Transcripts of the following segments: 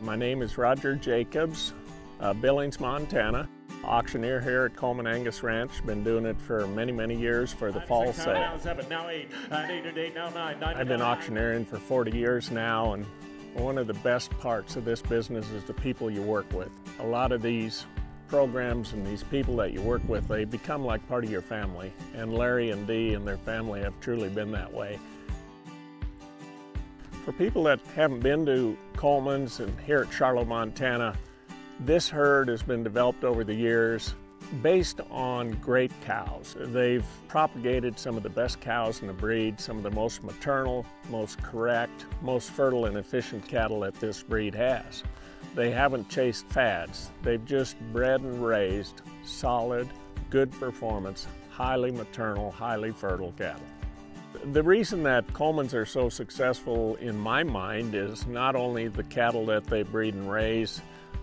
My name is Roger Jacobs, uh, Billings, Montana. Auctioneer here at Coleman Angus Ranch. Been doing it for many, many years for the fall sale. I've been auctioneering for 40 years now, and one of the best parts of this business is the people you work with. A lot of these programs and these people that you work with, they become like part of your family. And Larry and Dee and their family have truly been that way. For people that haven't been to Coleman's and here at Charlo, Montana, this herd has been developed over the years based on great cows. They've propagated some of the best cows in the breed, some of the most maternal, most correct, most fertile and efficient cattle that this breed has. They haven't chased fads. They've just bred and raised solid, good performance, highly maternal, highly fertile cattle. The reason that Colemans are so successful in my mind is not only the cattle that they breed and raise,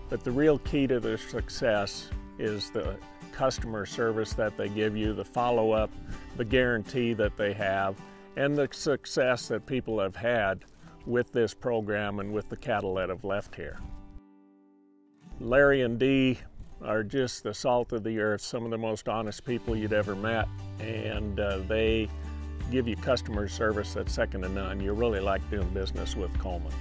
but the real key to their success is the customer service that they give you, the follow-up, the guarantee that they have, and the success that people have had with this program and with the cattle that have left here. Larry and Dee are just the salt of the earth, some of the most honest people you'd ever met, and uh, they give you customer service that's second to none. You really like doing business with Coleman's.